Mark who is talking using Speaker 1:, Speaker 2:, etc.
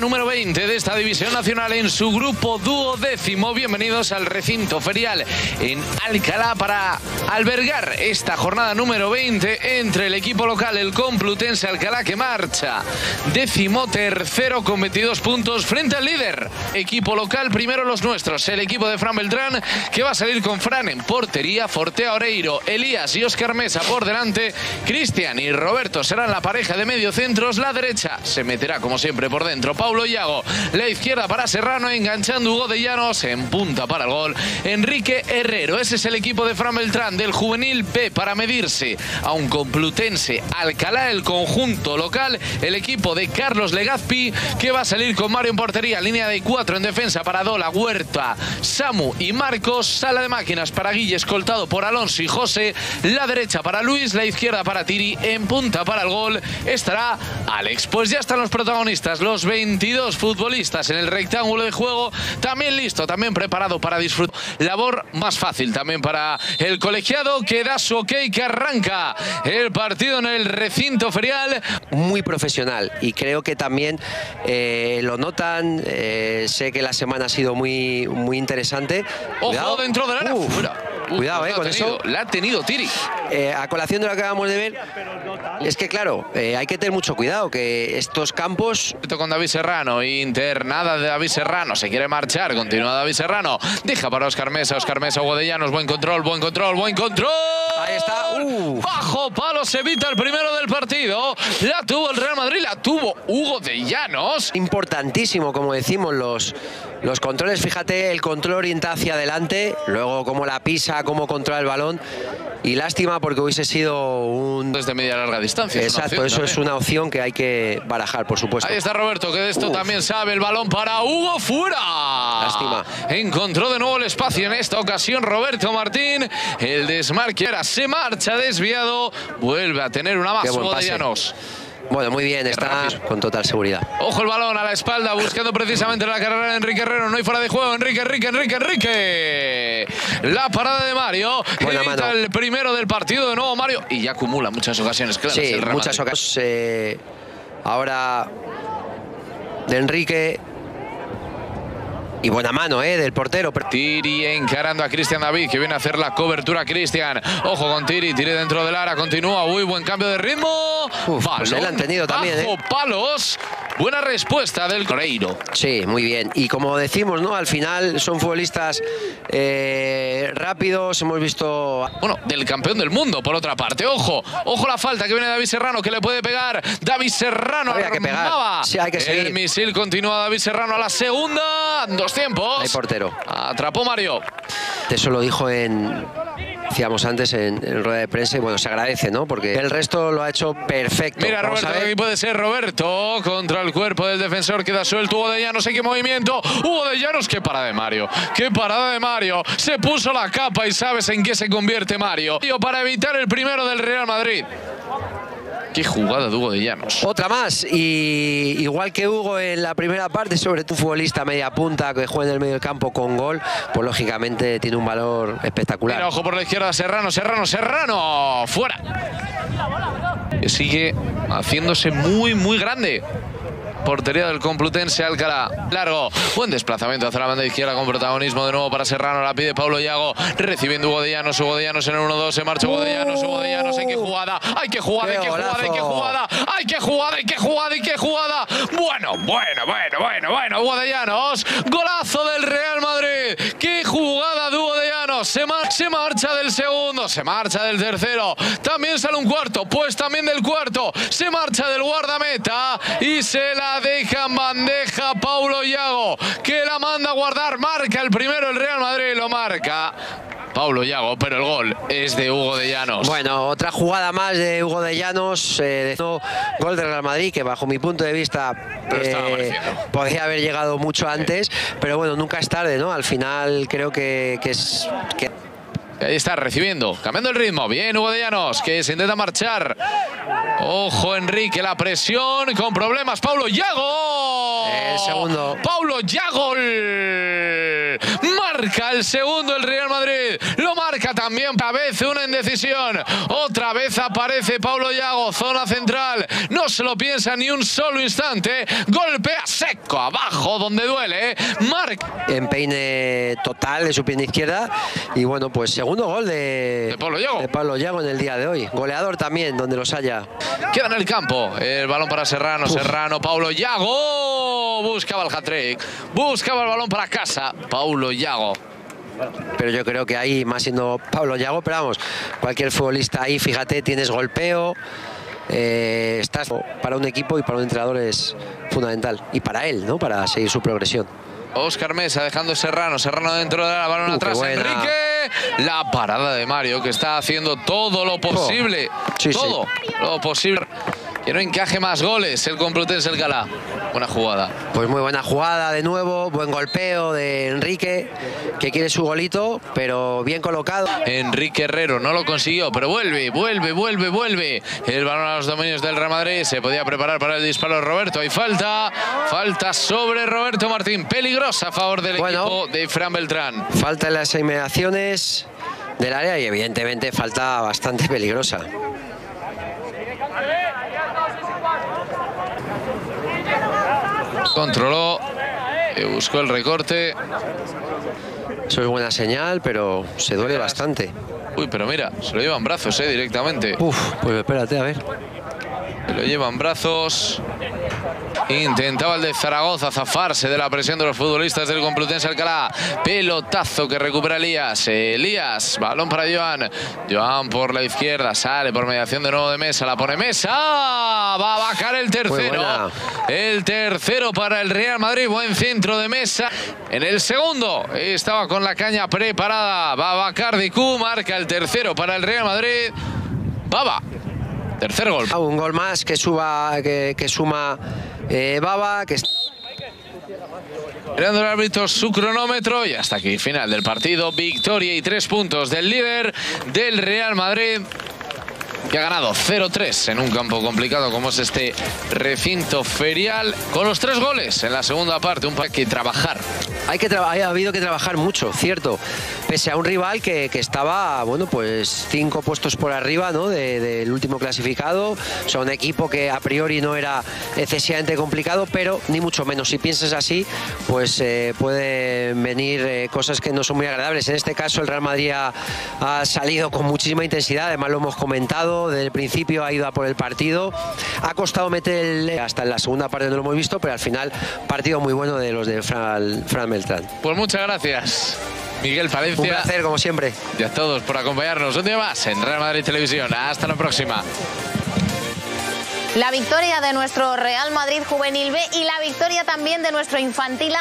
Speaker 1: número 20 de esta división nacional en su grupo duodécimo. Bienvenidos al recinto ferial en Alcalá para albergar esta jornada número 20 entre el equipo local, el Complutense Alcalá, que marcha décimo tercero con 22 puntos frente al líder. Equipo local, primero los nuestros, el equipo de Fran Beltrán, que va a salir con Fran en portería, Fortea Oreiro, Elías y Oscar Mesa por delante, Cristian y Roberto serán la pareja de medio centros, la derecha se meterá como siempre por dentro. Paulo Iago, la izquierda para Serrano, enganchando Hugo de Llanos, en punta para el gol. Enrique Herrero, ese es el equipo de Fran Beltrán del juvenil B para medirse a un complutense Alcalá, el conjunto local, el equipo de Carlos Legazpi, que va a salir con Mario en portería, línea de cuatro en defensa para Dola, Huerta, Samu y Marcos, sala de máquinas para Guille, escoltado por Alonso y José, la derecha para Luis, la izquierda para Tiri, en punta para el gol. Estará Alex. Pues ya están los protagonistas, los 22 futbolistas en el rectángulo de juego, también listo, también preparado para disfrutar. Labor más fácil también para el colegiado que da su ok, que arranca el partido en el recinto ferial.
Speaker 2: Muy profesional y creo que también eh, lo notan. eh, sé que la semana ha sido muy, muy interesante.
Speaker 1: Ojo
Speaker 2: Cuidado.
Speaker 1: dentro del área.
Speaker 2: Cuidado, eh, con
Speaker 1: tenido,
Speaker 2: eso.
Speaker 1: La ha tenido Tiri.
Speaker 2: Eh, a colación de lo que acabamos de ver, es que claro, eh, hay que tener mucho cuidado, que estos campos
Speaker 1: Con David Serrano, internada de David Serrano, se quiere marchar, continúa David Serrano, deja para Oscar Mesa, Oscar Mesa, Hugo de Llanos, buen control, buen control, buen control.
Speaker 2: Ahí está, uh.
Speaker 1: Bajo palo se evita el primero del partido, la tuvo el Real Madrid, la tuvo Hugo de Llanos.
Speaker 2: importantísimo, como decimos, los, los controles. Fíjate, el control orienta hacia adelante, luego cómo la pisa, cómo controla el balón. Y lástima porque hubiese sido un...
Speaker 1: Desde media larga distancia. es
Speaker 2: Exacto,
Speaker 1: opción
Speaker 2: eso es una opción que hay que barajar, por supuesto.
Speaker 1: Ahí está Roberto, que de esto
Speaker 2: Uf.
Speaker 1: también sabe. El balón para Hugo fuera.
Speaker 2: Lástima.
Speaker 1: Encontró de nuevo el espacio en esta ocasión Roberto Martín. El desmarque era, se marcha desviado. Vuelve a tener una más de. Llanos.
Speaker 2: Bueno, muy bien, está con total seguridad.
Speaker 1: Ojo el balón a la espalda, buscando precisamente la carrera de Enrique Herrero. No hay fuera de juego. Enrique, Enrique, Enrique, Enrique. La parada de Mario.
Speaker 2: Buena
Speaker 1: Evita
Speaker 2: mano.
Speaker 1: el primero del partido de nuevo Mario. Y ya acumula muchas ocasiones, claro.
Speaker 2: Sí, muchas ocasiones. eh, ahora de Enrique. Y buena mano, ¿eh? Del portero.
Speaker 1: Tiri encarando a Cristian David, que viene a hacer la cobertura Cristian. Ojo con Tiri, Tiri dentro del área, continúa. Uy, buen cambio de ritmo.
Speaker 2: Uf, pues él ha entendido también,
Speaker 1: bajo
Speaker 2: ¿eh?
Speaker 1: palos. Buena respuesta del Coreiro.
Speaker 2: Sí, muy bien. Y como decimos, ¿no? Al final son futbolistas eh, rápidos. Hemos visto.
Speaker 1: Bueno, del campeón del mundo, por otra parte. Ojo, ojo la falta que viene David Serrano, que le puede pegar. David Serrano
Speaker 2: Había que pegar. Sí, hay que
Speaker 1: El
Speaker 2: seguir.
Speaker 1: misil continúa David Serrano a la segunda. Dos tiempos.
Speaker 2: Hay portero.
Speaker 1: Atrapó Mario.
Speaker 2: Eso lo dijo en. Decíamos antes en, en rueda de prensa y bueno, se agradece, ¿no? Porque el resto lo ha hecho perfecto.
Speaker 1: Mira,
Speaker 2: Vamos
Speaker 1: Roberto, aquí puede ser Roberto contra el cuerpo del defensor. Queda suelto Hugo de Llanos. ¿En qué movimiento? Hugo de Llanos, qué parada de Mario. Qué parada de Mario. Se puso la capa y sabes en qué se convierte Mario. Para evitar el primero del Real Madrid. Qué jugada de Hugo de Llanos.
Speaker 2: Otra más, y igual que Hugo en la primera parte, sobre un futbolista media punta que juega en el medio del campo con gol, pues lógicamente tiene un valor espectacular.
Speaker 1: Mira, ojo por la izquierda, Serrano, Serrano, Serrano. Fuera. Que Sigue haciéndose muy, muy grande. Portería del Complutense Alcalá. Largo. Buen desplazamiento hacia la banda izquierda con protagonismo de nuevo para Serrano. La pide Pablo Yago. Recibiendo Hugo de Llanos. Hugo de Llanos en el 1-2. Se marcha Hugo de Llanos. Hugo de Llanos. Hay que jugada. Hay que jugada. Hay
Speaker 2: ¡Qué
Speaker 1: que jugada. Hay que jugada. Hay que jugada. Hay que jugada. Hay que jugada. Bueno, bueno, bueno, bueno, bueno. Hugo de Llanos. Golazo del Real Madrid. Qué jugada de Se, se marcha del segundo. Se marcha del tercero. También sale un cuarto. Pues también del cuarto. Se marcha del guardameta. Y se la deja en bandeja Paulo Yago. Que la manda a guardar. Marca el primero el Real Madrid. Lo marca. Paulo Yago, pero el gol es de Hugo de Llanos.
Speaker 2: Bueno, otra jugada más de Hugo de Llanos, eh, de gol del Real Madrid, que bajo mi punto de vista eh, podría haber llegado mucho antes, pero bueno, nunca es tarde, ¿no? Al final creo que, que es... que-
Speaker 1: Ahí está, recibiendo, cambiando el ritmo. Bien, Hugo de Llanos, que se intenta marchar. Ojo, Enrique, la presión con problemas. Paulo Yago.
Speaker 2: El segundo.
Speaker 1: Paulo Yago. Marca el segundo el Real Madrid. También Pavez vez una indecisión. Otra vez aparece Paulo Yago, zona central. No se lo piensa ni un solo instante. Golpea seco abajo donde duele. Marc.
Speaker 2: Empeine total de su pierna izquierda. Y bueno, pues segundo gol de,
Speaker 1: de Pablo Yago.
Speaker 2: De Pablo Yago en el día de hoy. Goleador también, donde los haya.
Speaker 1: Queda en el campo. El balón para Serrano. Serrano, Paulo Yago. Buscaba el hat-trick. Buscaba el balón para casa. Paulo Yago.
Speaker 2: Pero yo creo que ahí, más siendo Pablo Yago, pero vamos, cualquier futbolista ahí, fíjate, tienes golpeo, eh, estás para un equipo y para un entrenador es fundamental. Y para él, ¿no? Para seguir su progresión.
Speaker 1: Oscar Mesa dejando Serrano, Serrano dentro de la balón
Speaker 2: Uh,
Speaker 1: atrás. Enrique, la parada de Mario que está haciendo todo lo posible,
Speaker 2: sí, sí.
Speaker 1: todo lo posible, que no encaje más goles el Complutense el Calá. Buena jugada.
Speaker 2: Pues muy buena jugada de nuevo, buen golpeo de Enrique, que quiere su golito, pero bien colocado.
Speaker 1: Enrique Herrero no lo consiguió, pero vuelve, vuelve, vuelve, vuelve. El balón a los dominios del Real Madrid. Se podía preparar para el disparo de Roberto. Hay falta. Falta sobre Roberto Martín. Peligrosa a favor del
Speaker 2: Bueno.
Speaker 1: equipo de Fran Beltrán.
Speaker 2: Falta en las inmediaciones del área y evidentemente falta bastante peligrosa.
Speaker 1: Controló. eh, Buscó el recorte.
Speaker 2: Eso es buena señal, pero se duele bastante.
Speaker 1: Uy, pero mira, se lo llevan brazos, eh, directamente.
Speaker 2: Uf, pues espérate, a ver.
Speaker 1: Se lo llevan brazos. Intentaba el de Zaragoza zafarse de la presión de los futbolistas del Complutense Alcalá. Pelotazo que recupera Elías. Elías, balón para Joan. Joan por la izquierda, sale por mediación de nuevo de Mesa. La pone Mesa. Va a bajar el tercero. El tercero para el Real Madrid. Buen centro de Mesa. En el segundo estaba con la caña preparada. Va a bajar de Q. Marca el tercero para el Real Madrid. Baba. Tercer gol.
Speaker 2: Un gol más que suba, que, que suma eh, Baba, que
Speaker 1: Mirando el árbitro su cronómetro y hasta aquí final del partido. Victoria y tres puntos del líder del Real Madrid. Que ha ganado 0-3 en un campo complicado como es este recinto ferial. Con los tres goles en la segunda parte. Un par que trabajar.
Speaker 2: hay que ha habido que trabajar mucho, cierto. Pese a un rival que, que estaba, bueno, pues cinco puestos por arriba, ¿no? de- Del último clasificado. O un equipo que a priori no era excesivamente complicado, pero ni mucho menos. Si piensas así, pues eh, pueden venir eh, cosas que no son muy agradables. En este caso, el Real Madrid ha, salido con muchísima intensidad, además lo hemos comentado, desde el principio ha ido a por el partido. Ha costado meter el- hasta en la segunda parte no lo hemos visto, pero al final partido muy bueno de los de Fran, Fran.
Speaker 1: Pues muchas gracias. Miguel
Speaker 2: Un
Speaker 1: Palencia
Speaker 2: placer, como siempre.
Speaker 1: y a todos por acompañarnos un día más en Real Madrid Televisión. Hasta la próxima.
Speaker 3: La victoria de nuestro Real Madrid Juvenil B y la victoria también de nuestro Infantil A